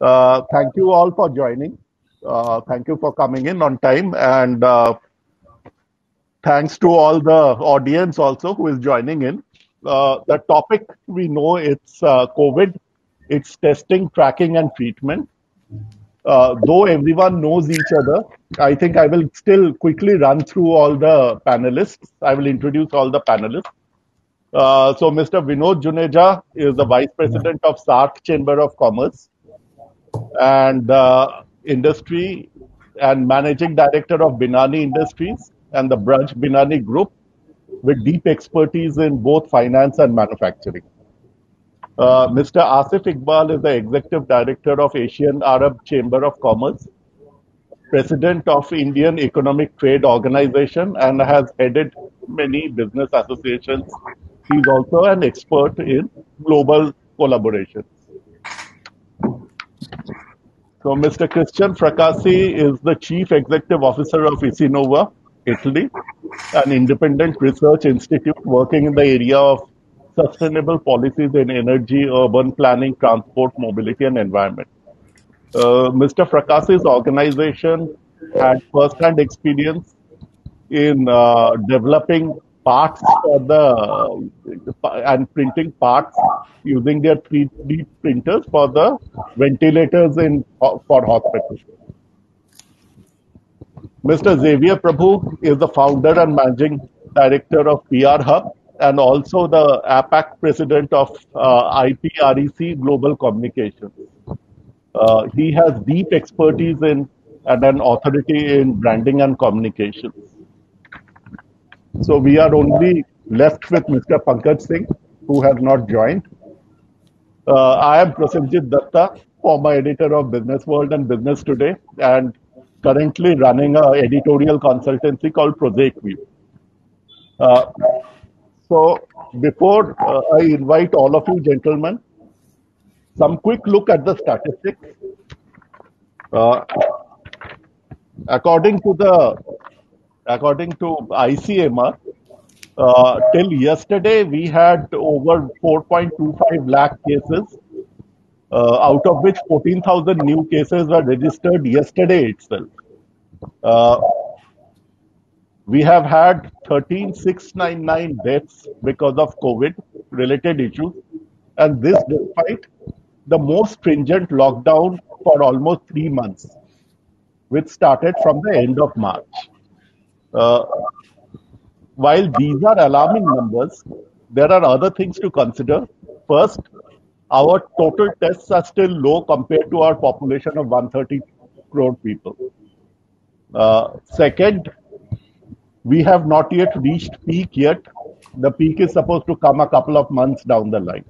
Uh, thank you all for joining. Uh, thank you for coming in on time, and uh, thanks to all the audience also who is joining in. Uh, the topic we know it's uh, COVID, it's testing, tracking, and treatment. Though everyone knows each other, I think I will still quickly run through all the panelists. I will introduce all the panelists. So, Mr. Vinod Juneja is the Vice President of SAARC Chamber of Commerce and uh, Industry and Managing Director of Binani Industries and the branch Binani Group with deep expertise in both finance and manufacturing. Uh, Mr. Asif Iqbal is the Executive Director of Asian Arab Chamber of Commerce, President of Indian Economic Trade Organization, and has headed many business associations. He's also an expert in global collaboration. So, Mr. Cristian Fracassi is the Chief Executive Officer of Isinnova, Italy, an independent research institute working in the area of sustainable policies in energy, urban planning, transport, mobility, and environment. Uh, Mr. Fracassi's organization had first-hand experience in uh, developing parts for the and printing parts using their 3D printers for the ventilators in for hospitals. Mr. Xavier Prabhu is the founder and managing director of PR Hub and also the APAC president of uh, IPREX Global Communications. Uh, he has deep expertise in and an authority in branding and communications. So we are only left with Mr. Pankaj Singh, who has not joined. Uh, I am Prosenjit Datta, former editor of Business World and Business Today, and currently running an editorial consultancy called Prosaic View. Uh, so before uh, I invite all of you gentlemen, some quick look at the statistics. Uh, according to the according to ICMR, uh, till yesterday we had over 4.25 lakh cases, uh, out of which 14,000 new cases were registered yesterday itself. Uh, we have had 13,699 deaths because of COVID related issues, and this despite the most stringent lockdown for almost three months, which started from the end of March. Uh, while these are alarming numbers, there are other things to consider. First, our total tests are still low compared to our population of 130 crore people. Uh, second, we have not yet reached peak yet. The peak is supposed to come a couple of months down the line.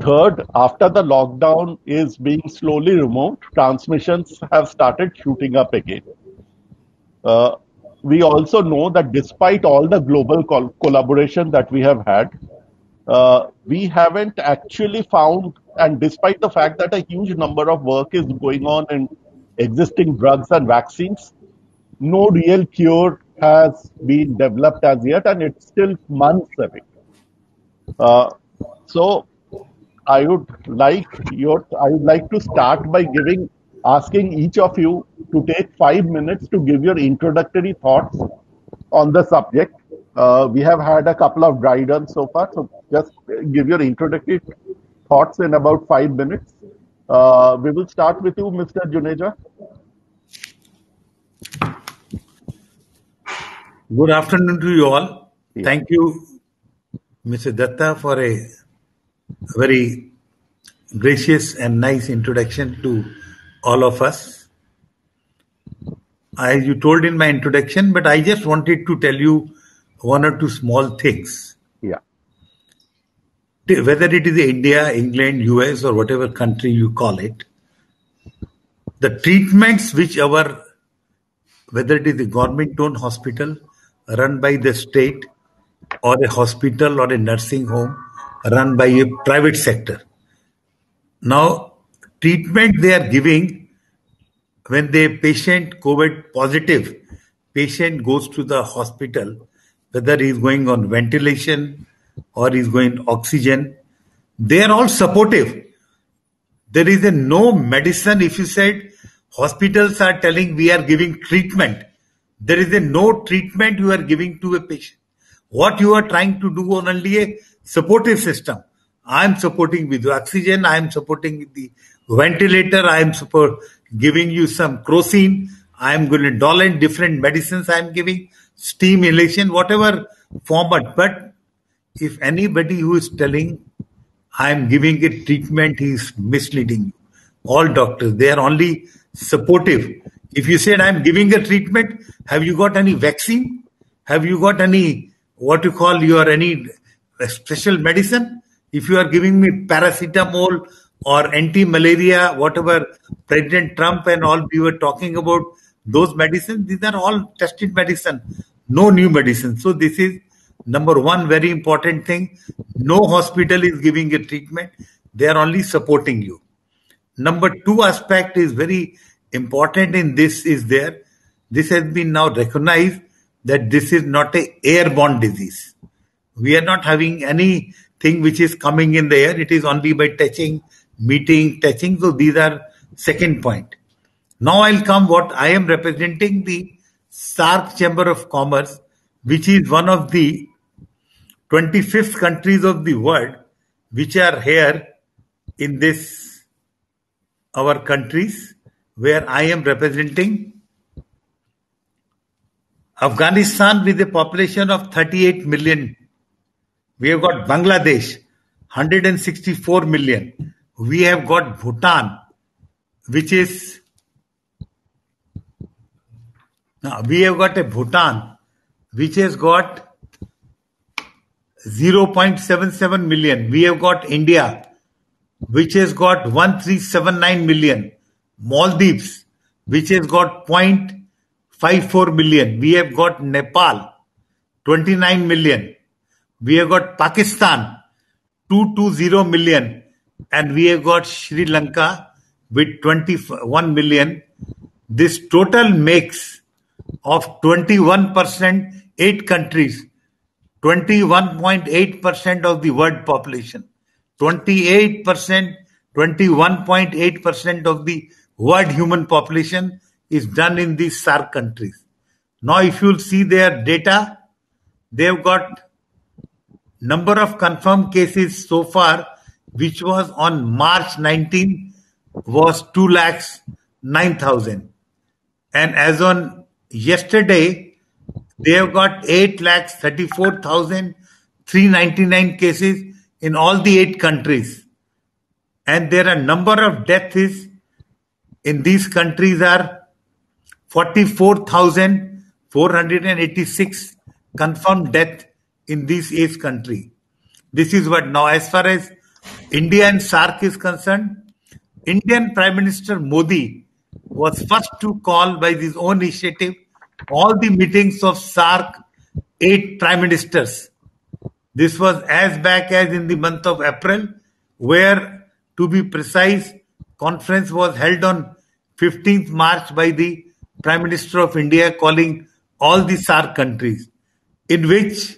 Third, after the lockdown is being slowly removed, transmissions have started shooting up again. Uh, we also know that despite all the global col- collaboration that we have had, uh, we haven't actually found, and despite the fact that a huge number of work is going on in existing drugs and vaccines, no real cure has been developed as yet, and it's still months away. Uh, so, I would like your, I would like to start by giving, asking each of you to take five minutes to give your introductory thoughts on the subject. Uh, we have had a couple of dry runs so far, so just give your introductory thoughts in about five minutes. Uh, we will start with you, Mr. Juneja. Good afternoon to you all. Thank you, Mr. Datta, for a very gracious and nice introduction to all of us. As you told in my introduction, but I just wanted to tell you one or two small things. Yeah. Whether it is India, England, US, or whatever country you call it, the treatments which our, whether it is a government owned hospital run by the state, or a hospital or a nursing home run by a private sector. Now, treatment they are giving when the patient COVID positive patient goes to the hospital, whether he's going on ventilation or he's going oxygen, they are all supportive. There is a no medicine. If you said hospitals are telling we are giving treatment, there is a no treatment you are giving to a patient. What you are trying to do on only a supportive system. I am supporting with oxygen. I am supporting with the ventilator. I am support giving you some crocin. I am going to dolent different medicines. I am giving steam inhalation, whatever format. But if anybody who is telling I am giving a treatment, he is misleading you. All doctors, they are only supportive. If you said I am giving a treatment, have you got any vaccine? Have you got any what you call your any special medicine? If you are giving me paracetamol or anti-malaria, whatever President Trump and all we were talking about, those medicines, these are all tested medicine, no new medicine. So this is number one very important thing. No hospital is giving a treatment; they are only supporting you. Number two aspect is very important in this is there. This has been now recognized that this is not a airborne disease. We are not having anything which is coming in the air. It is only by touching, meeting, touching. So these are second point. Now I'll come what I am representing the SAARC Chamber of Commerce, which is one of the 25th countries of the world which are here in this our countries where I am representing Afghanistan with a population of 38 million. We have got Bangladesh, 164 million. We have got Bhutan, which is now we have got a Bhutan, which has got 0.77 million. We have got India, which has got 1379 million. Maldives, which has got 0.54 million. We have got Nepal, 29 million. We have got Pakistan, 220 million. And we have got Sri Lanka with 21 million. This total makes of 21%, eight countries, 21.8% of the world population. 28%, 21.8% of the world human population is done in these SAARC countries. Now, if you'll see their data, they've got number of confirmed cases so far, which was on March 19, was 2 lakhs 9,000. And as on yesterday, they have got 8 lakhs 34,399 cases in all the eight countries. And there are number of deaths in these countries are 44,486 confirmed death in these eight countries. This is what now as far as India and SAARC is concerned, Indian Prime Minister Modi was first to call by his own initiative all the meetings of SAARC eight prime ministers. This was as back as in the month of April, where, to be precise, conference was held on 15th March by the Prime Minister of India calling all the SAARC countries, in which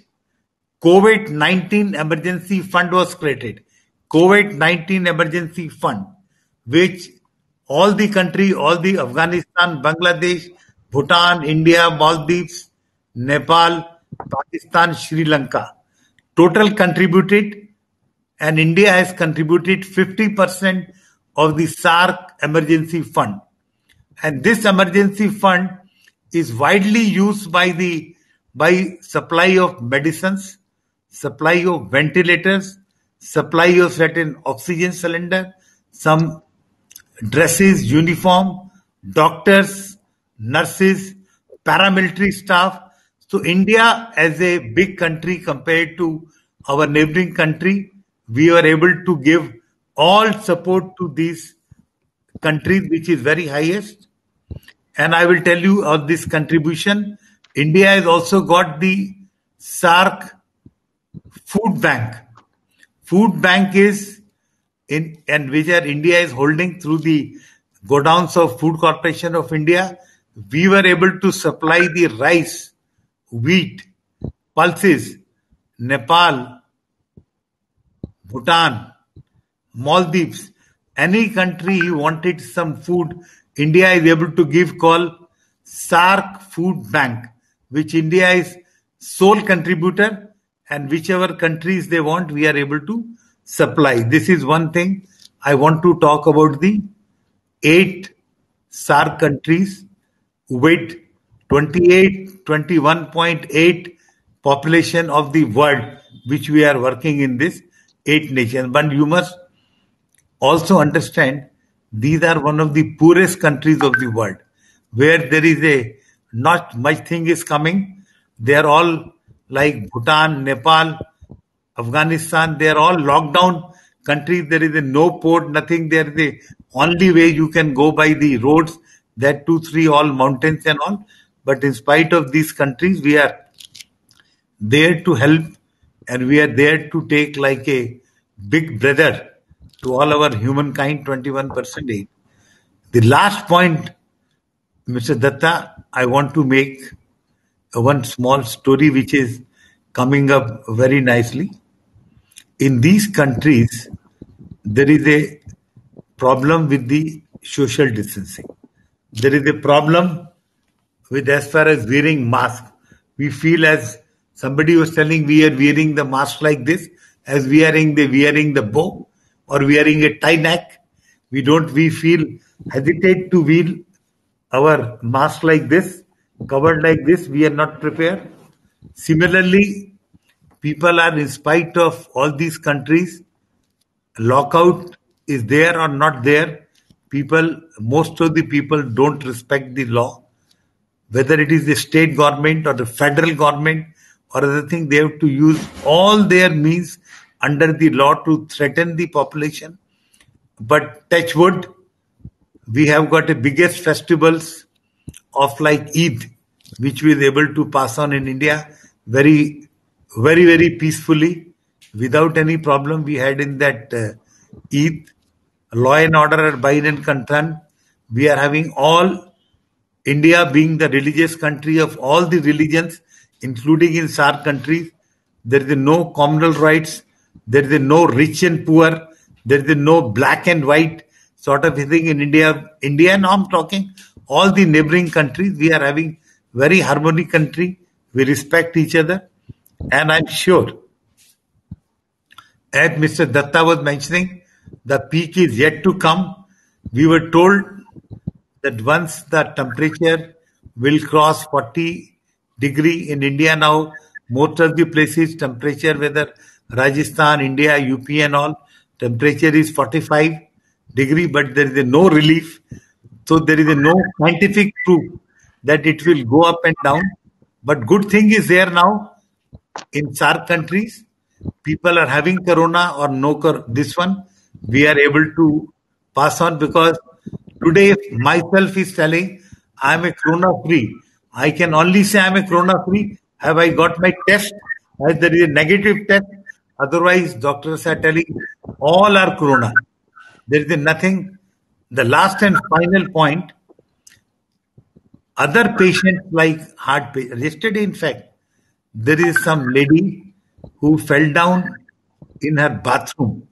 COVID-19 emergency fund was created. COVID-19 emergency fund, which all the country, all the Afghanistan, Bangladesh, Bhutan, India, Maldives, Nepal, Pakistan, Sri Lanka, total contributed and India has contributed 50% of the SAARC emergency fund. And this emergency fund is widely used by the by supply of medicines, supply of ventilators, supply of certain oxygen cylinder, some dresses, uniform, doctors, nurses, paramilitary staff. So India as a big country compared to our neighboring country, we were able to give all support to these countries, which is very highest. And I will tell you of this contribution. India has also got the SAARC Food Bank. Food Bank is in and which are India is holding through the godowns of Food Corporation of India we were able to supply the rice, wheat, pulses, Nepal, Bhutan, Maldives, any country wanted some food, India is able to give call SAARC Food Bank, which India is sole contributor and whichever countries they want, we are able to supply. This is one thing I want to talk about the eight SAARC countries with 28, 21.8 population of the world, which we are working in this eight nations. But you must also understand these are one of the poorest countries of the world, where there is a not much thing is coming. They are all like Bhutan, Nepal, Afghanistan. They are all lockdown countries. There is a no port, nothing. There is the only way you can go by the roads. That two, three, all mountains and all. But in spite of these countries, we are there to help and we are there to take like a big brother to all our humankind 21%. The last point, Mr. Datta, I want to make one small story which is coming up very nicely. In these countries, there is a problem with the social distancing. There is a problem with as far as wearing mask. We feel as somebody was telling we are wearing the mask like this, as wearing the wearing the bow or wearing a tie neck. We don't we feel hesitate to wear our mask like this, covered like this. We are not prepared. Similarly, people are in spite of all these countries, lockout is there or not there. People, most of the people don't respect the law whether it is the state government or the federal government or other thing, they have to use all their means under the law to threaten the population. But touch wood, we have got the biggest festivals of like Eid, which we are able to pass on in India very, very, very peacefully without any problem. We had in that uh, Eid, law and order are by and concern. We are having all India being the religious country of all the religions, including in SAARC countries, there is no communal rights, there is no rich and poor, there is no black and white sort of thing in India. India, now I'm talking all the neighboring countries, we are having very harmonic country. We respect each other, and I'm sure, as Mr. Datta was mentioning, the peak is yet to come. We were told that once the temperature will cross 40 degree in India now, most of the places temperature, whether Rajasthan, India, UP and all, temperature is 45 degree, but there is no relief. So there is no scientific proof that it will go up and down. But good thing is there now in SAARC countries, people are having corona or no cor- this one, we are able to pass on because Today, myself is telling I am a corona free. I can only say I am a corona free. Have I got my test? As there is a negative test. Otherwise, doctors are telling all are corona. There is nothing. The last and final point other patients like heart patients. Yesterday, in fact, there is some lady who fell down in her bathroom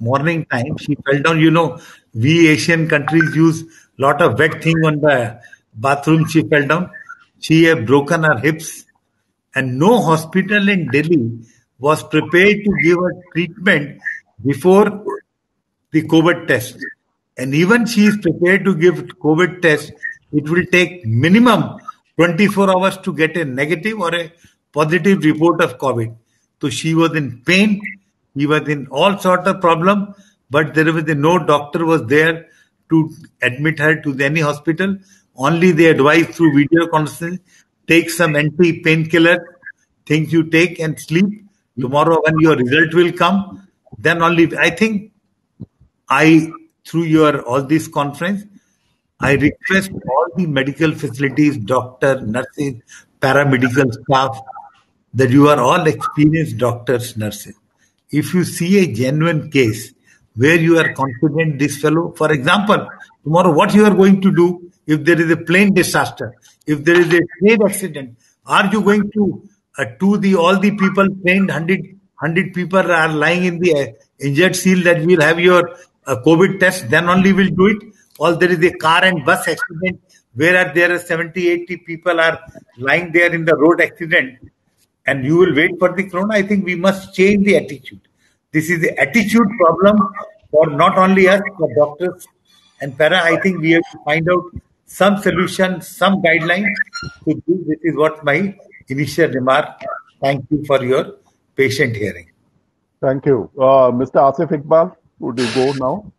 morning time. She fell down. You know, we Asian countries use lot of wet thing on the bathroom. She fell down. She had broken her hips, and no hospital in Delhi was prepared to give her treatment before the COVID test. And even she is prepared to give COVID test, it will take minimum 24 hours to get a negative or a positive report of COVID. So she was in pain. He was in all sort of problem but there was no doctor was there to admit her to any hospital. Only they advised through video conference, take some anti painkiller, things you take and sleep. Tomorrow when your result will come, then only I think I through your all this conference, I request all the medical facilities, doctor, nurses, paramedical staff, that you are all experienced doctors, nurses. If you see a genuine case, where you are confident this fellow. For example, tomorrow what you are going to do if there is a plane disaster, if there is a train accident, are you going to uh, to the all the people trained hundred hundred people are lying in the uh, injured seal that will have your a COVID test, then only we'll do it. Or there is a car and bus accident where there are 70, 80 people are lying there in the road accident and you will wait for the corona. I think we must change the attitude. This is the attitude problem for not only us, but doctors and para. I think we have to find out some solution, some guidelines to do. This is what my initial remark. Thank you for your patient hearing. Thank you. Uh, Mr. Asif Iqbal, would you go now?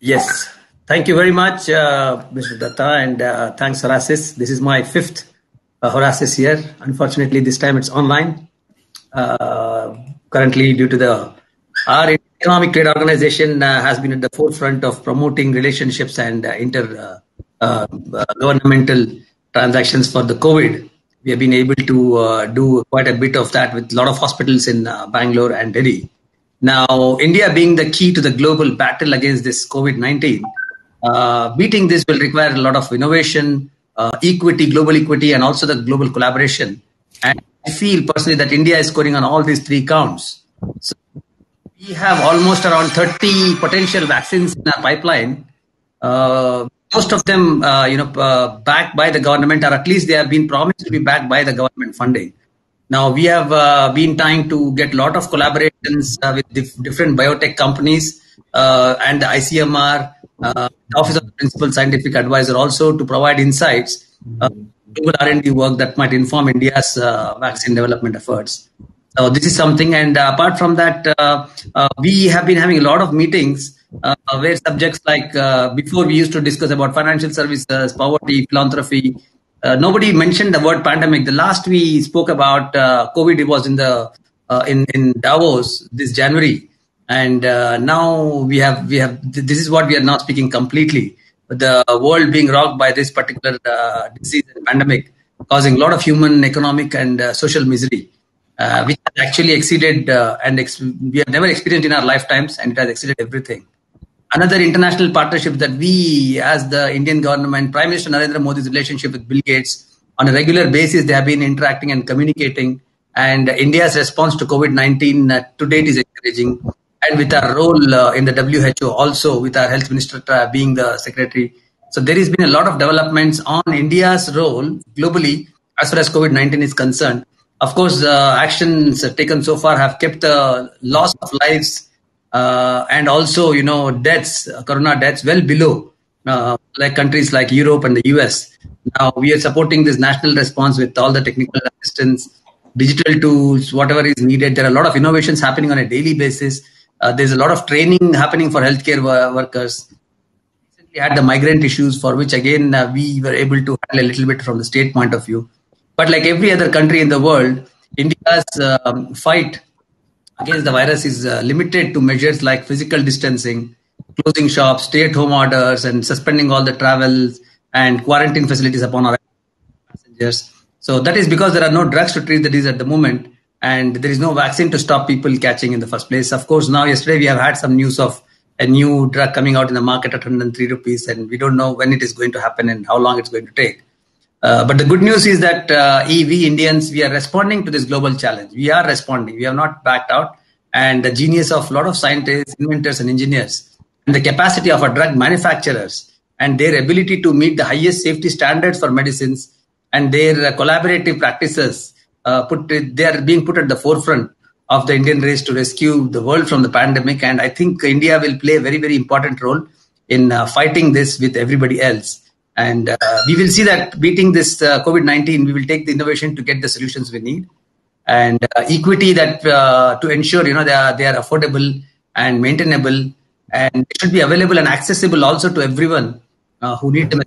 Yes. Thank you very much, uh, Mr. Datta, and uh, thanks, Horasis. This is my fifth uh, Horasis here. Unfortunately, this time it's online. Uh, currently, due to the our economic trade organization uh, has been at the forefront of promoting relationships and uh, inter governmental transactions for the COVID. We have been able to do quite a bit of that with a lot of hospitals in Bangalore and Delhi. Now, India being the key to the global battle against this COVID 19, uh, beating this will require a lot of innovation, uh, equity, global equity, and also the global collaboration. And I feel personally that India is scoring on all these three counts. So we have almost around 30 potential vaccines in our pipeline. Uh, most of them, uh, you know, uh, backed by the government, or at least they have been promised to be backed by the government funding. Now we have uh, been trying to get a lot of collaborations uh, with dif- different biotech companies uh, and the ICMR, uh, Office of the Principal Scientific Advisor, also to provide insights, uh, global R&D work that might inform India's uh, vaccine development efforts. So this is something, and apart from that, we have been having a lot of meetings where subjects like before we used to discuss about financial services, poverty, philanthropy, uh, nobody mentioned the word pandemic. The last we spoke about uh, COVID it was in the uh, in in Davos this January, and uh, now we have we have this is what we are now speaking completely. The world being rocked by this particular uh, disease and pandemic, causing a lot of human, economic, and uh, social misery, which has actually exceeded and ex- we have never experienced in our lifetimes, and it has exceeded everything another international partnership that we, as the Indian government, Prime Minister Narendra Modi's relationship with Bill Gates, on a regular basis, they have been interacting and communicating. And India's response to COVID 19 uh, to date is encouraging. And with our role uh, in the WHO, also with our health minister uh, being the secretary. So there has been a lot of developments on India's role globally as far as COVID 19 is concerned. Of course, uh, actions taken so far have kept the loss of lives uh, and also you know deaths, corona deaths, well below uh, like countries like Europe and the US. Now we are supporting this national response with all the technical assistance, digital tools, whatever is needed. There are a lot of innovations happening on a daily basis. Uh, there's a lot of training happening for healthcare workers. Recently had the migrant issues for which again uh, we were able to handle a little bit from the state point of view. But like every other country in the world, India's um, fight against the virus is uh, limited to measures like physical distancing, closing shops, stay-at-home orders, and suspending all the travels and quarantine facilities upon our passengers. So that is because there are no drugs to treat the disease at the moment, and there is no vaccine to stop people catching in the first place. Of course, now yesterday we have had some news of a new drug coming out in the market at 103 rupees, and we don't know when it is going to happen and how long it's going to take. Uh, but the good news is that uh, we Indians, we are responding to this global challenge. We are responding. We have not backed out. And the genius of a lot of scientists, inventors, and engineers, and the capacity of our drug manufacturers, and their ability to meet the highest safety standards for medicines, and their uh, collaborative practices, put they are being put at the forefront of the Indian race to rescue the world from the pandemic. And I think India will play a very, very important role in uh, fighting this with everybody else. And uh, we will see that beating this uh, COVID 19, we will take the innovation to get the solutions we need. And uh, equity that uh, to ensure you know they are, they are affordable and maintainable and should be available and accessible also to everyone uh, who need them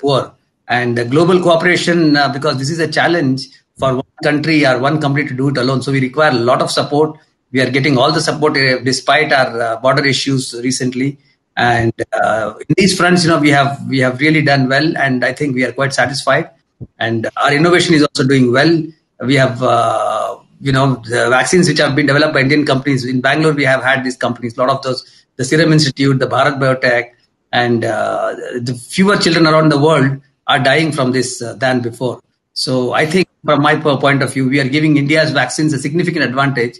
poor. And global cooperation, uh, because this is a challenge for one country or one company to do it alone. So we require a lot of support. We are getting all the support despite our border issues recently and uh, in these fronts, you know, we have we have really done well, and I think we are quite satisfied. And our innovation is also doing well. We have, uh, you know, the vaccines which have been developed by Indian companies. In Bangalore, we have had these companies. A lot of those, the Serum Institute, the Bharat Biotech, and uh, the fewer children around the world are dying from this uh, than before. So I think, from my point of view, we are giving India's vaccines a significant advantage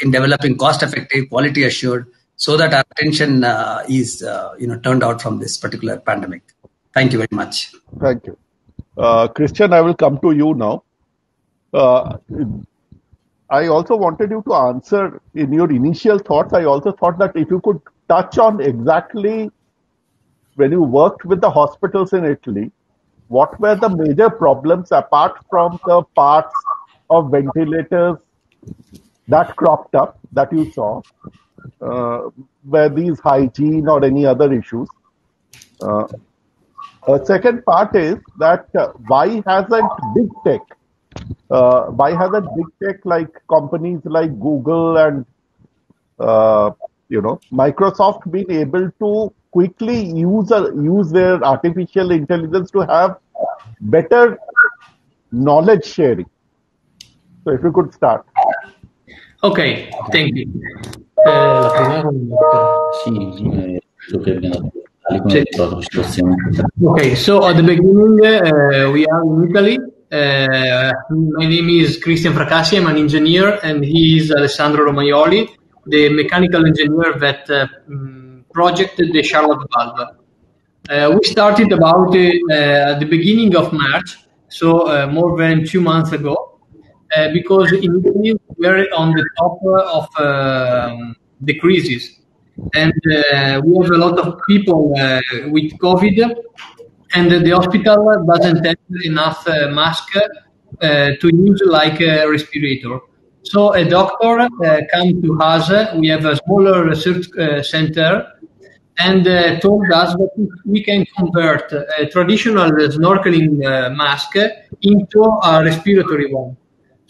in developing cost-effective, quality-assured so that our attention uh, is uh, you know turned out from this particular pandemic. Thank you very much. Thank you. Uh, Cristian, I will come to you now. Uh, I also wanted you to answer in your initial thoughts. I also thought that if you could touch on exactly when you worked with the hospitals in Italy, what were the major problems apart from the parts of ventilators that cropped up that you saw? Uh, were these hygiene or any other issues? Uh, uh, second part is that uh, why hasn't big tech, why hasn't big tech like companies like Google and you know Microsoft been able to quickly use a, use their artificial intelligence to have better knowledge sharing? So if you could start. Okay, thank you. Okay, so at the beginning uh, we are in Italy. Uh, my name is Cristian Fracassi. I'm an engineer, and he is Alessandro Romaioli, the mechanical engineer that uh, projected the Charlotte valve. We started about at the beginning of March, so more than two months ago, because in Italy we're on the top of um, the crisis and uh, we have a lot of people uh, with COVID, and the hospital doesn't have enough uh, mask to use like a respirator. So a doctor come to us. We have a smaller research center and uh, told us that we can convert a traditional snorkeling uh, mask into a respiratory one.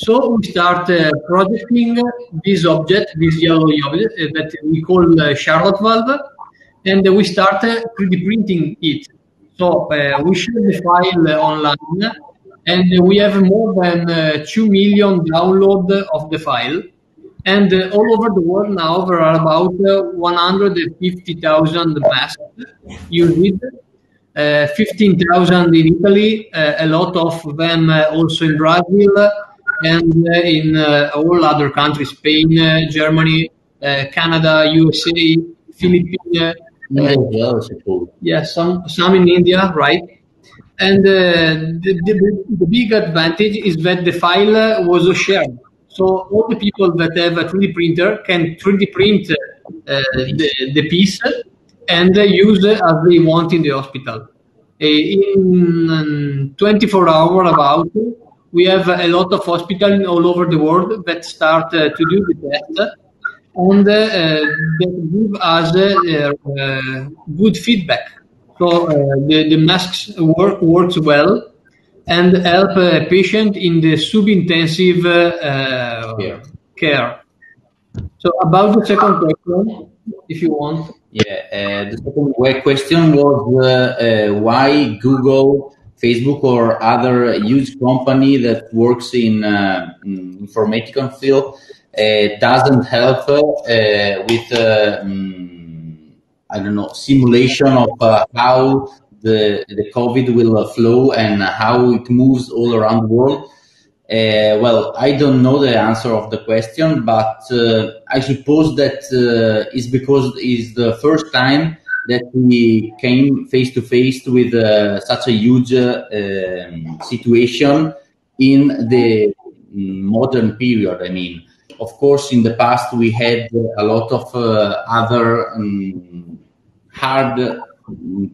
So we start uh, projecting this object, this yellow object uh, that we call uh, Charlotte valve, and we start 3D printing it. So we share the file online, and we have more than 2 million download of the file. And uh, all over the world now, there are about uh, 150,000 masks used, uh, 15,000 in Italy, a lot of them also in Brazil, and uh, in uh, all other countries, Spain, uh, Germany, Canada, USA, Philippines. India, yeah, some some in India, right? And the, the, the big advantage is that the file was shared. So all the people that have a 3D printer can 3D print uh, the, the piece and use it as they want in the hospital. In um, 24 hours about, we have a lot of hospitals all over the world that start uh, to do the test and uh, that give us uh, good feedback. So the, the masks work works well and help a patient in the sub-intensive care. care. So about the second question, if you want. Yeah, uh, the second question was uh, uh, why Google Facebook or other huge company that works in, uh, field uh, doesn't help uh, with um, I don't know simulation of uh, how the the COVID will flow and how it moves all around the world. Uh, well, I don't know the answer of the question, but uh, I suppose that uh, it's because it's the first time that we came face to face with uh, such a huge uh, um, situation in the modern period. I mean, of course, in the past we had a lot of uh, other um, hard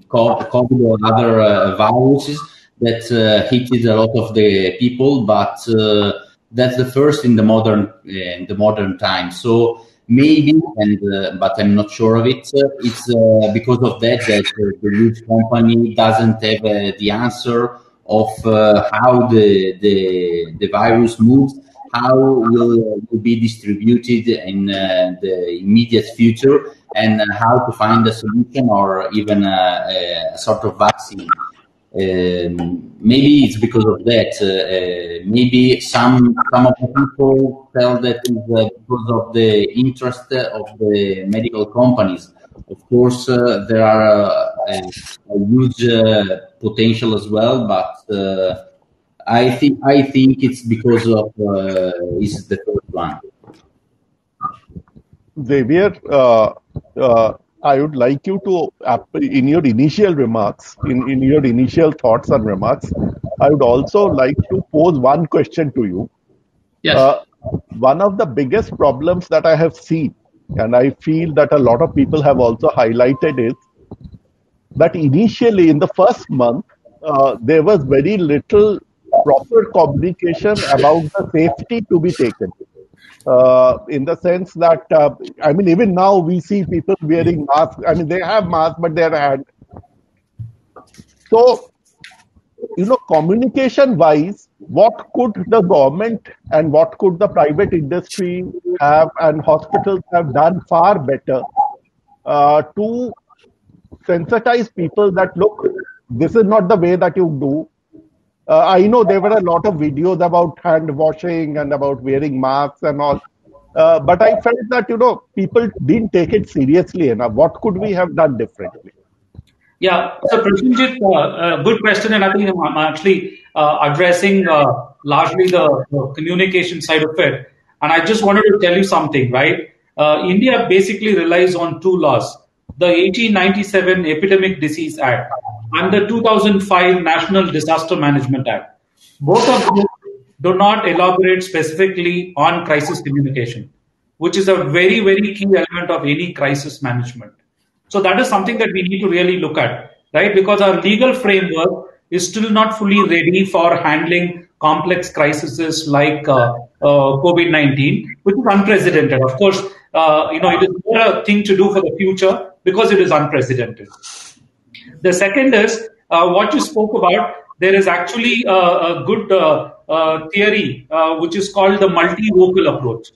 COVID or other uh, viruses that uh, hit a lot of the people, but uh, that's the first in the modern in the modern time. So maybe, and uh, but I'm not sure of it. It's uh, because of that that the huge company doesn't have uh, the answer of how the, the the virus moves, how will, will be distributed in the immediate future, and how to find a solution or even a, a sort of vaccine. Um, maybe it's because of that. Uh, uh, maybe some some of the people felt that it's uh, because of the interest of the medical companies. Of course, uh, there are uh, a, huge uh, potential as well, but I think I think it's because of is the first one. Xavier, uh, I would like you to, in your initial remarks, in, in your initial thoughts and remarks, I would also like to pose one question to you. Yes. Uh, one of the biggest problems that I have seen, and I feel that a lot of people have also highlighted, is that initially in the first month, uh, there was very little proper communication about the safety to be taken. Uh, in the sense that, uh, I mean, even now we see people wearing masks. I mean, they have masks, but they're had. So, you know, communication wise, what could the government and what could the private industry have and hospitals have done far better uh, to sensitize people that look, this is not the way that you do. Uh, I know there were a lot of videos about hand washing and about wearing masks and all. Uh, but I felt that, you know, people didn't take it seriously enough. What could we have done differently? Yeah, so Prosenjit, uh, uh, good question, and I think I'm actually uh, addressing uh, largely the, the, communication side of it. And I just wanted to tell you something, right? India basically relies on two laws: the 1897 Epidemic Disease Act and the 2005 National Disaster Management Act. Both of them do not elaborate specifically on crisis communication, which is a very, very key element of any crisis management. So that is something that we need to really look at, right? Because our legal framework is still not fully ready for handling complex crises like uh, uh, COVID-19, which is unprecedented. Of course, uh, you know, it is a thing to do for the future because it is unprecedented. The second is uh, what you spoke about. There is actually a, a good uh, uh, theory which is called the multi-vocal approach.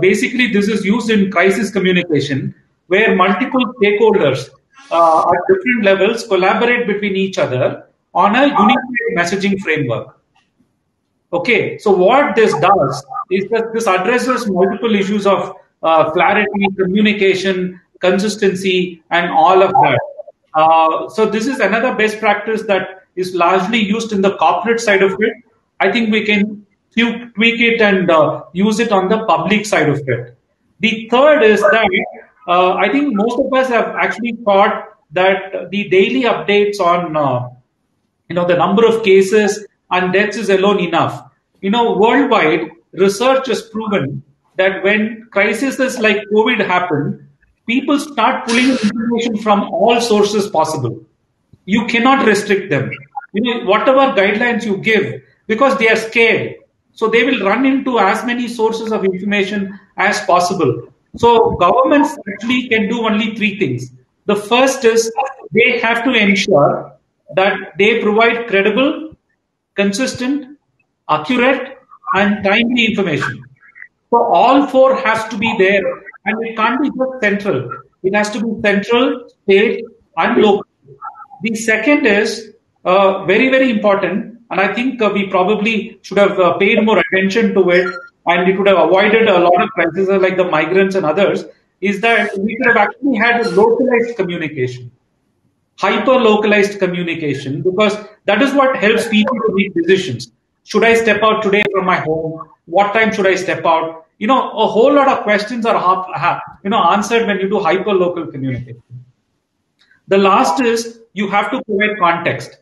basically, this is used in crisis communication where multiple stakeholders uh, at different levels collaborate between each other on a unified messaging framework. Okay, so what this does is that this addresses multiple issues of uh, clarity, communication, consistency, and all of that. Uh, so this is another best practice that is largely used in the corporate side of it. I think we can tweak it and uh, use it on the public side of it. The third is that uh, I think most of us have actually thought that the daily updates on uh, you know the number of cases and deaths is alone enough. You know, worldwide research has proven that when crises like COVID happen, people start pulling information from all sources possible. You cannot restrict them. You know, whatever guidelines you give, because they are scared, so they will run into as many sources of information as possible. So governments actually can do only three things. The first is they have to ensure that they provide credible, consistent, accurate, and timely information. So all four has to be there, and it can't be just central. It has to be central, state, and local. The second is uh, very, very important, and I think uh, we probably should have uh, paid more attention to it and we could have avoided a lot of crises like the migrants and others, is that we could have actually had localized communication, hyper localized communication, because that is what helps people to make decisions. Should I step out today from my home? What time should I step out? You know, a whole lot of questions are you know answered when you do hyper local communication. The last is you have to provide context.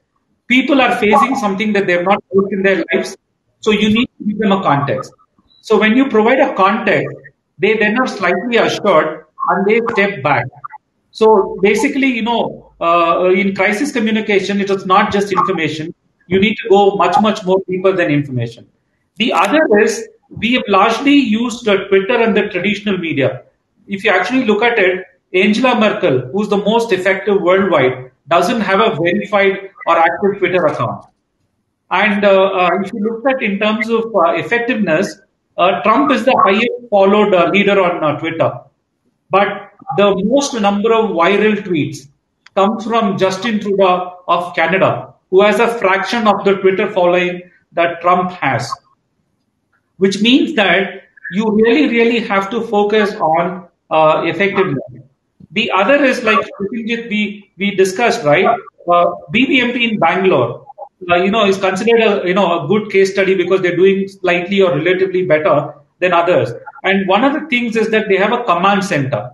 People are facing something that they've not faced in their lives, so you need to give them a context. So when you provide a context, they then are slightly assured and they step back. So basically, you know, uh, in crisis communication, it is not just information. You need to go much, much more deeper than information. The other is we have largely used Twitter and the traditional media. If you actually look at it, Angela Merkel, who's the most effective worldwide, doesn't have a verified or active Twitter account. And uh, uh if you look at in terms of uh, effectiveness, uh, Trump is the highest followed uh, leader on uh, Twitter. But the most number of viral tweets comes from Justin Trudeau of Canada, who has a fraction of the Twitter following that Trump has. Which means that you really, really have to focus on uh, effectiveness. The other is like we, we discussed, right? Uh, BBMP in Bangalore uh, you know, is considered a you know a good case study because they're doing slightly or relatively better than others. And one of the things is that they have a command center.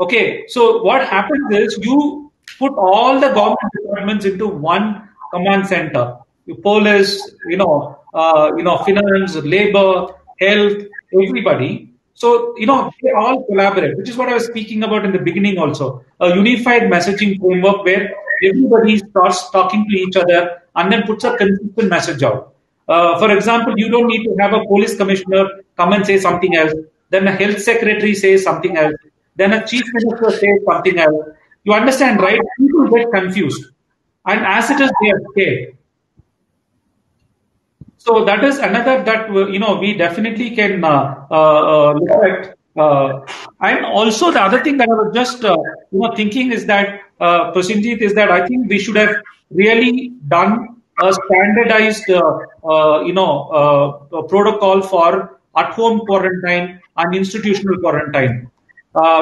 Okay, so what happens is you put all the government departments into one command center. You police, you know, uh, you know, finance, labor, health, everybody. So, you know, they all collaborate, which is what I was speaking about in the beginning also. A unified messaging framework where everybody starts talking to each other and then puts a consistent message out. Uh, for example, you don't need to have a police commissioner come and say something else, then a health secretary says something else, then a chief minister says something else. You understand, right? People get confused. And as it is, they are scared. So that is another that you know we definitely can uh, uh, look at. Uh, and also the other thing that I was just uh, you know thinking is that uh, is that I think we should have really done a standardized uh, uh, you know protocol for at-home quarantine and institutional quarantine.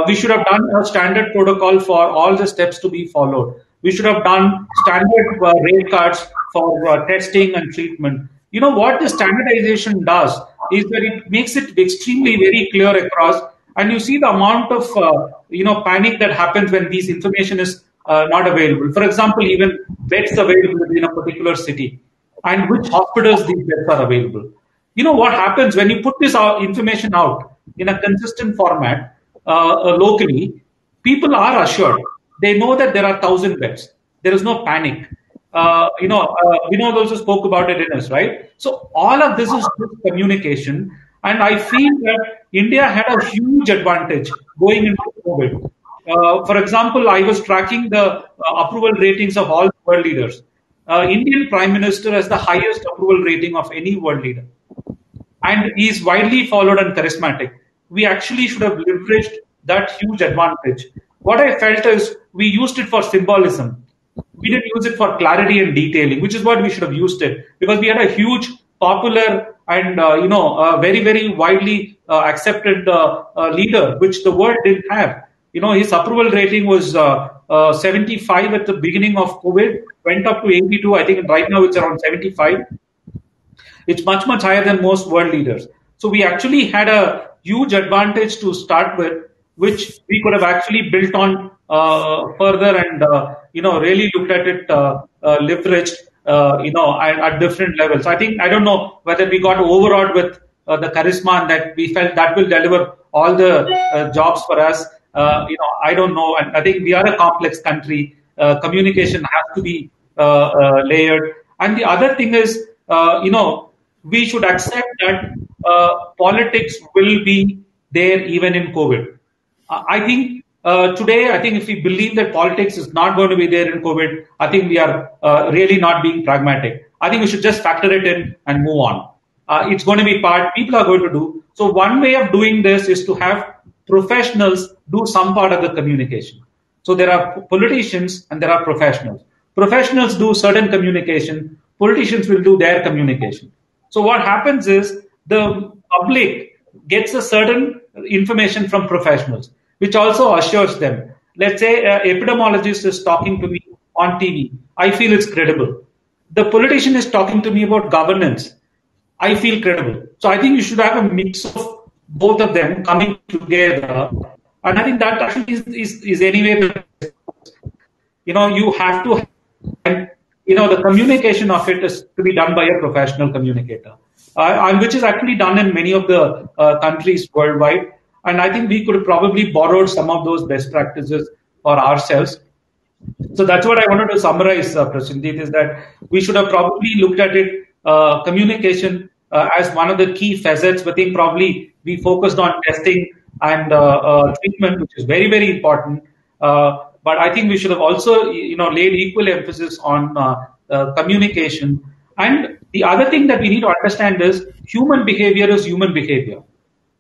we should have done a standard protocol for all the steps to be followed. We should have done standard rate cards for testing and treatment you know what the standardization does is that it makes it extremely very clear across and you see the amount of uh, you know panic that happens when these information is uh, not available. For example even beds available in a particular city and which hospitals these beds are available. You know what happens when you put this information out in a consistent format uh, uh locally people are assured. They know that there are 1000 beds. There is no panic uh, you know, uh, Vinod also spoke about it in us, right? So all of this is communication, and I feel that India had a huge advantage going into COVID. Uh, for example, I was tracking the uh, approval ratings of all world leaders. Uh, Indian Prime Minister has the highest approval rating of any world leader, and he is widely followed and charismatic. We actually should have leveraged that huge advantage. What I felt is we used it for symbolism we didn't use it for clarity and detailing, which is what we should have used it because we had a huge, popular, and uh, you know, uh, very very widely uh, accepted uh, uh, leader, which the world didn't have. You know, his approval rating was uh, 75 at the beginning of COVID, went up to 82. I think right now it's around 75. It's much much higher than most world leaders. So we actually had a huge advantage to start with, which we could have actually built on further and you know really looked at it uh, uh, leveraged uh, you know at, at, different levels. I think I don't know whether we got overawed with the charisma and that we felt that will deliver all the jobs for us. you know, I don't know, and I think we are a complex country. communication has to be layered, and the other thing is, you know, we should accept that uh, politics will be there even in COVID. I think uh, today, I think if we believe that politics is not going to be there in COVID, I think we are uh, really not being pragmatic. I think we should just factor it in and move on. Uh, it's going to be part people are going to do. So one way of doing this is to have professionals do some part of the communication. So there are politicians and there are professionals. Professionals do certain communication. Politicians will do their communication. So what happens is the public gets a certain information from professionals which also assures them. Let's say an epidemiologist is talking to me on TV. I feel it's credible. The politician is talking to me about governance. I feel credible. So I think you should have a mix of both of them coming together. And I think that actually is, is, is anyway, you know, you have to, and, you know, the communication of it is to be done by a professional communicator, uh, which is actually done in many of the uh, countries worldwide. And I think we could probably borrowed some of those best practices for ourselves. So that's what I wanted to summarize, uh, Prosenjit, is that we should have probably looked at it, uh, communication uh, as one of the key facets. But I think probably we focused on testing and uh, uh, treatment, which is very, very important. Uh, but I think we should have also, you know, laid equal emphasis on uh, communication. And the other thing that we need to understand is human behavior is human behavior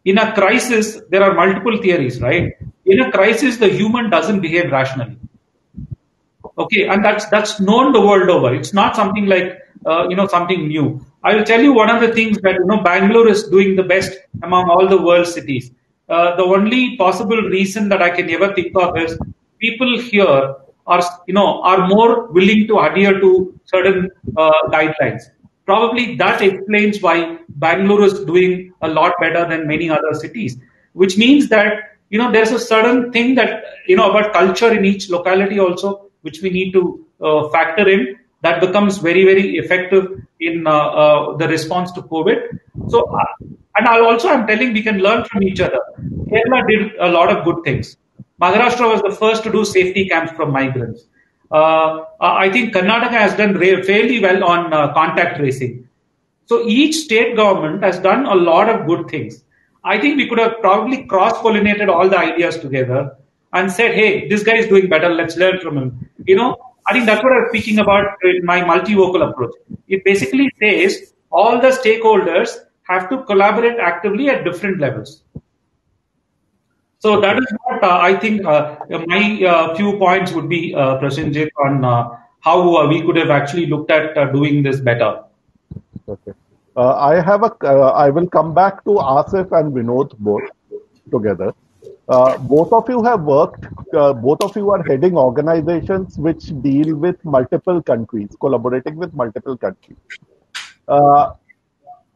in a crisis, there are multiple theories, right? In a crisis, the human doesn't behave rationally. Okay, and that's that's known the world over. It's not something like uh, you know something new. I will tell you one of the things that you know Bangalore is doing the best among all the world cities. Uh, the only possible reason that I can ever think of is people here are you know are more willing to adhere to certain uh, guidelines probably that explains why Bangalore is doing a lot better than many other cities, which means that you know, there's a certain thing that, you know, about culture in each locality also, which we need to uh, factor in that becomes very, very effective in uh, uh, the response to COVID. So, uh, and I also I'm telling we can learn from each other. Kerala did a lot of good things. Maharashtra was the first to do safety camps for migrants. Uh, I think Karnataka has done fairly well on uh, contact tracing. So each state government has done a lot of good things. I think we could have probably cross pollinated all the ideas together and said, hey, this guy is doing better, let's learn from him. You know, I think that's what I'm speaking about in my multi-vocal approach. It basically says all the stakeholders have to collaborate actively at different levels. So that is what uh, I think uh, my uh, few points would be, uh, Prosenjit, on uh, how uh, we could have actually looked at uh, doing this better. Okay. I have a. I will come back to Asif and Vinod both together. Uh, both of you have worked, uh, both of you are heading organizations which deal with multiple countries, collaborating with multiple countries. Uh,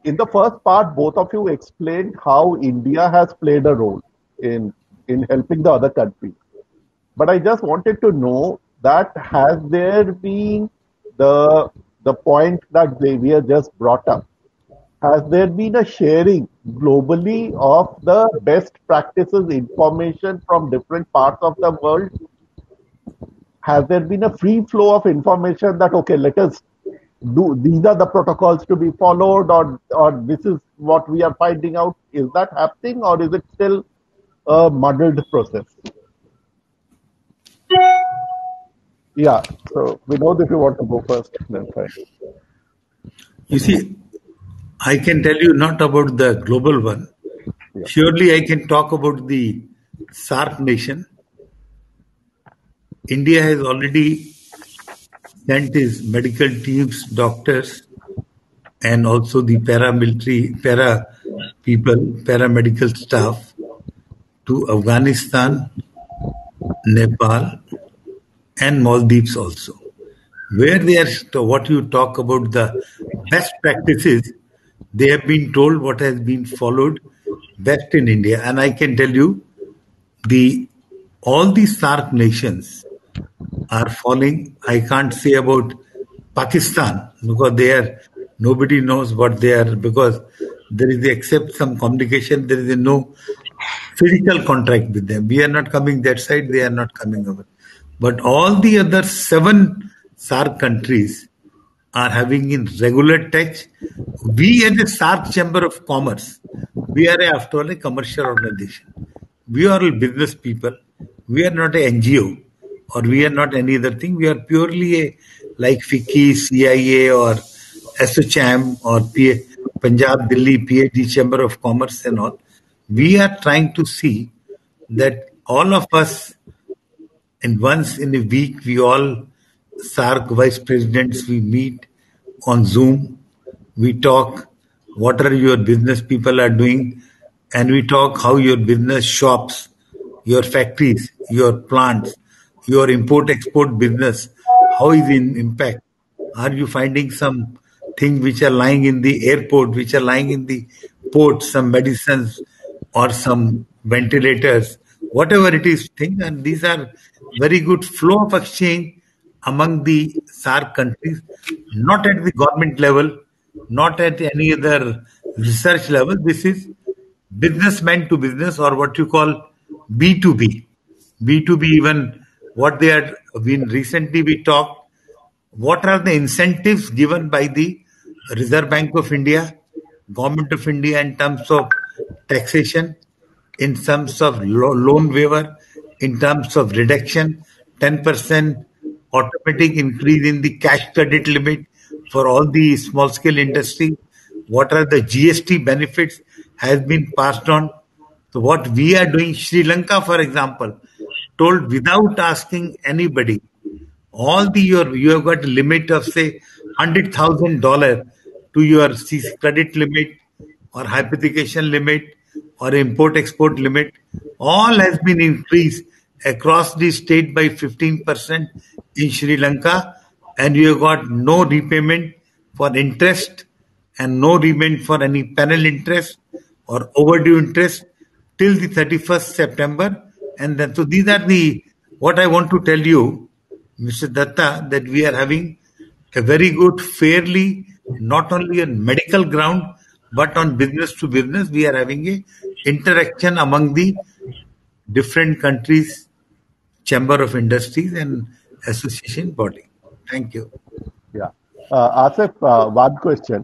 in the first part, both of you explained how India has played a role in, in helping the other country. But I just wanted to know that has there been the, the point that Xavier just brought up? Has there been a sharing globally of the best practices information from different parts of the world? Has there been a free flow of information that, okay, let us do, these are the protocols to be followed or, or this is what we are finding out? Is that happening or is it still a muddled process? Yeah, so we know if you want to go first, then fine. You see, I can tell you not about the global one. Yeah. Surely I can talk about the SAARC nation. India has already sent its medical teams, doctors, and also the paramilitary, para people, paramedical staff to Afghanistan, Nepal, and Maldives also. Where they are, what you talk about the best practices, they have been told what has been followed best in India. And I can tell you, the all these SAARC nations are falling. I can't say about Pakistan because they are nobody knows what they are because there is except some communication. There is no physical contract with them. We are not coming that side. They are not coming over. But all the other seven SAARC countries are having in regular touch. We as a SAARC Chamber of Commerce, we are after all a commercial organization. We are all business people. We are not a NGO or we are not any other thing. We are purely a like FICCI, CIA or ASSOCHAM or PA, Punjab, Delhi, PhD Chamber of Commerce and all. We are trying to see that all of us and once in a week we all SAARC vice presidents, we meet on Zoom, we talk what are your business people are doing, and we talk how your business shops, your factories, your plants, your import export business, how is in impact? Are you finding some things which are lying in the airport, which are lying in the port, some medicines or some ventilators, whatever it is, thing, and these are very good flow of exchange among the SAARC countries, not at the government level, not at any other research level. This is businessman to business or what you call B2B. B2B, even what they are, been recently we talked, what are the incentives given by the Reserve Bank of India, Government of India in terms of taxation, in terms of loan waiver, in terms of reduction, 10% automatic increase in the cash credit limit for all the small scale industry. What are the GST benefits has been passed on. So what we are doing, Sri Lanka, for example, told without asking anybody, all the your you have got a limit of say hundred thousand dollar to your credit limit or hypothecation limit or import export limit, all has been increased across the state by 15% in Sri Lanka, and you have got no repayment for interest and no repayment for any penal interest or overdue interest. till the 31st September. And then, so these are the, what I want to tell you, Mr. Datta, that we are having a very good, fairly, not only on medical ground, but on business to business, we are having a interaction among the different countries, chamber of industries and association body. Thank you. Yeah. Uh, Asif, uh, one question.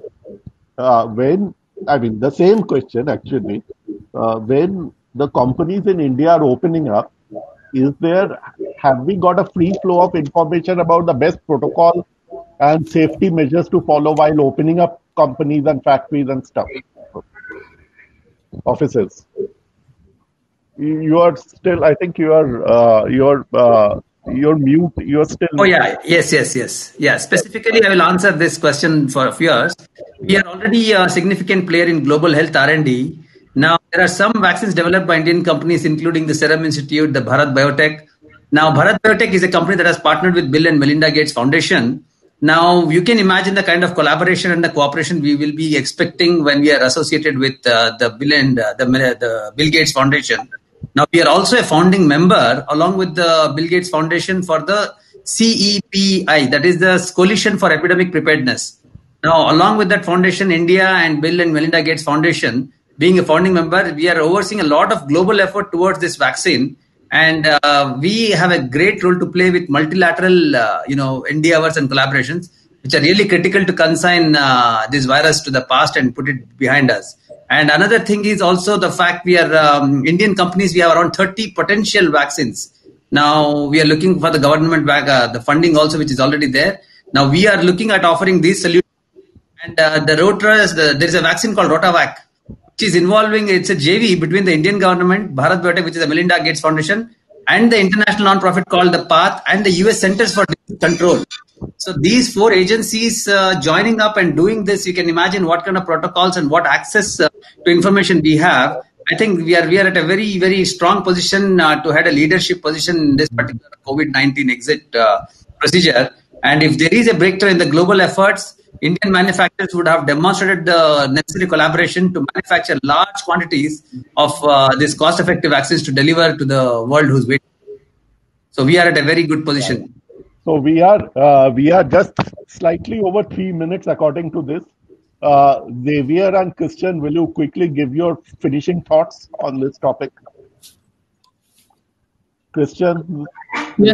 Uh, when, I mean, the same question actually, uh, when the companies in India are opening up, is there, have we got a free flow of information about the best protocol and safety measures to follow while opening up companies and factories and stuff? Offices. You you are still, I think you are, uh, you're, uh, you're mute, you're still. Oh yeah, yes, yes, yes, yeah. Specifically, I will answer this question for a few years. We are already a significant player in global health R and D. Now there are some vaccines developed by Indian companies, including the Serum Institute, the Bharat Biotech. Now Bharat Biotech is a company that has partnered with Bill and Melinda Gates Foundation. Now you can imagine the kind of collaboration and the cooperation we will be expecting when we are associated with uh, the Bill and uh, the, the Bill Gates Foundation. Now, we are also a founding member along with the Bill Gates Foundation for the CEPI, that is the Coalition for Epidemic Preparedness. Now, along with that foundation, India and Bill and Melinda Gates Foundation, being a founding member, we are overseeing a lot of global effort towards this vaccine. And uh, we have a great role to play with multilateral, uh, you know, endeavors and collaborations, which are really critical to consign uh, this virus to the past and put it behind us. And another thing is also the fact we are um, Indian companies. We have around 30 potential vaccines. Now we are looking for the government back, uh, the funding also, which is already there. Now we are looking at offering these solutions. And uh, the Rotras, the, there is a vaccine called Rotavac, is involving, it's a JV between the Indian government, Bharat Biotech, which is the Melinda Gates Foundation, and the international non-profit called the PATH and the US Centers for Control. So these four agencies uh, joining up and doing this, you can imagine what kind of protocols and what access uh, to information we have. I think we are we are at a very very strong position uh, to head a leadership position in this particular COVID nineteen exit uh, procedure. And if there is a breakthrough in the global efforts, Indian manufacturers would have demonstrated the necessary collaboration to manufacture large quantities of uh, this cost-effective vaccines to deliver to the world who's waiting. So we are at a very good position. So we are uh, we are just slightly over three minutes according to this. Uh, Xavier and Cristian, will you quickly give your finishing thoughts on this topic? Cristian, Yeah.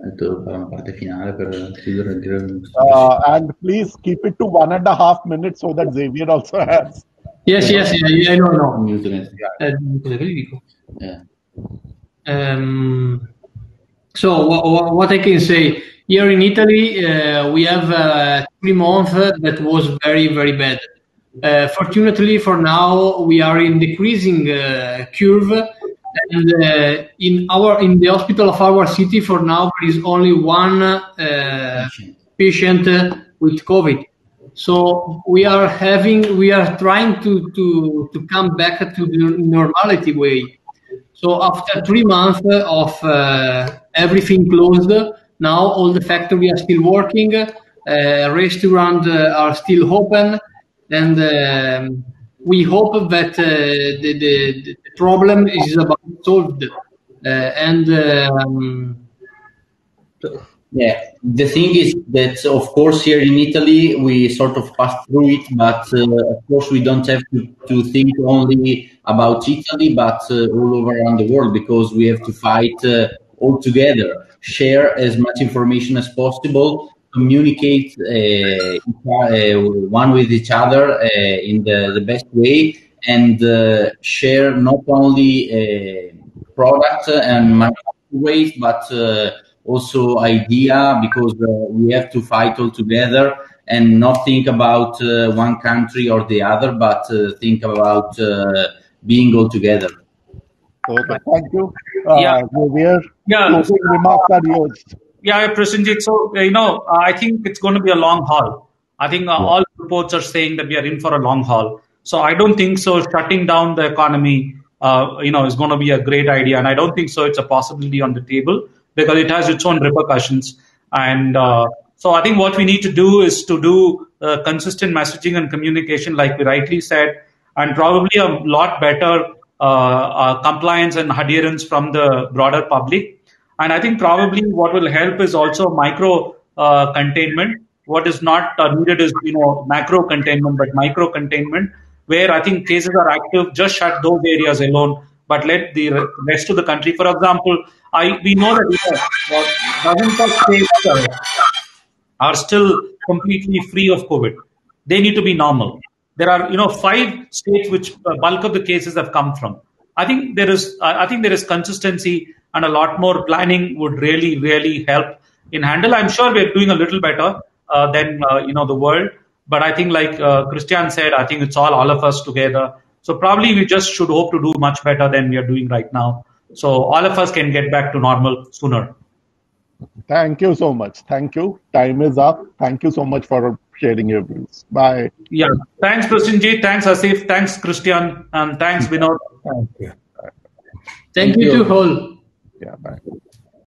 First. Detto fare una parte finale per chiudere e dire Uh, and please keep it to one and a half minutes so that Xavier also has. Yes, yes, yeah, yeah, no, no. un minuto mezzo. Cosa vi dico? Eh. Um, so wha- what I can say here in Italy, uh, we have uh, three months that was very very bad. Uh, fortunately, for now, we are in decreasing uh, curve, and uh, in our in the hospital of our city, for now, there is only one uh, patient uh, with COVID. So we are having we are trying to to to come back to the normality way. So after three months of uh, everything closed, now all the factories are still working, uh, restaurants uh, are still open, and um, we hope that uh, the, the, the problem is about solved. Uh, and um, Yeah, the thing is that of course here in Italy we sort of pass through it, but uh, of course we don't have to, to think only about Italy, but uh, all over around the world because we have to fight uh, all together, share as much information as possible, communicate uh, uh, one with each other uh, in the, the best way, and uh, share not only uh, product and manufacturing ways, but uh, also idea because uh, we have to fight all together and not think about uh, one country or the other, but uh, think about uh, being all together. Okay, thank you. Uh, Yeah. Xavier, Yeah. closing remarks are yours. Yeah, Prosenjit. So, uh, you know, I think it's going to be a long haul. I think uh, all reports are saying that we are in for a long haul. So, I don't think so. Shutting down the economy, uh, you know, is going to be a great idea, and I don't think so. It's a possibility on the table because it has its own repercussions. And uh, so, I think what we need to do is to do uh, consistent messaging and communication, like we rightly said. and probably a lot better uh, uh, compliance and adherence from the broader public. And I think probably what will help is also micro uh, containment. What is not needed is you know macro containment, but micro containment, where I think cases are active. Just shut those areas alone, but let the rest of the country. For example, I we know that you know, states are still completely free of COVID. They need to be normal there are you know five states which uh, bulk of the cases have come from i think there is i think there is consistency and a lot more planning would really really help in handle. I'm sure we're doing a little better uh, than uh, you know the world. But i think like uh, Cristian said i think it's all all of us together. So probably we just should hope to do much better than we are doing right now. So all of us can get back to normal sooner. Thank you so much. Thank you. Time is up. Thank you so much for sharing your views. Bye. Yeah. Thanks, Prosenjit. Thanks, Asif. Thanks, Cristian. And thanks, Vinod. Thank you. Thank you to all. Yeah. Bye.